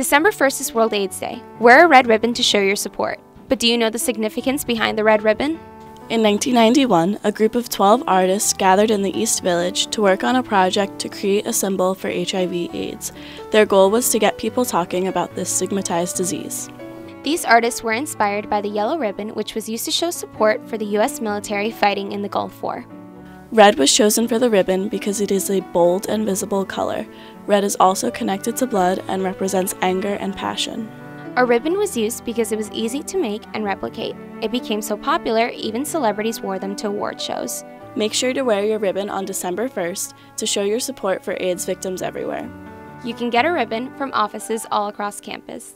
December 1st is World AIDS Day. Wear a red ribbon to show your support. But do you know the significance behind the red ribbon? In 1991, a group of 12 artists gathered in the East Village to work on a project to create a symbol for HIV/AIDS. Their goal was to get people talking about this stigmatized disease. These artists were inspired by the yellow ribbon, which was used to show support for the U.S. military fighting in the Gulf War. Red was chosen for the ribbon because it is a bold and visible color. Red is also connected to blood and represents anger and passion. A ribbon was used because it was easy to make and replicate. It became so popular, even celebrities wore them to award shows. Make sure to wear your ribbon on December 1st to show your support for AIDS victims everywhere. You can get a ribbon from offices all across campus.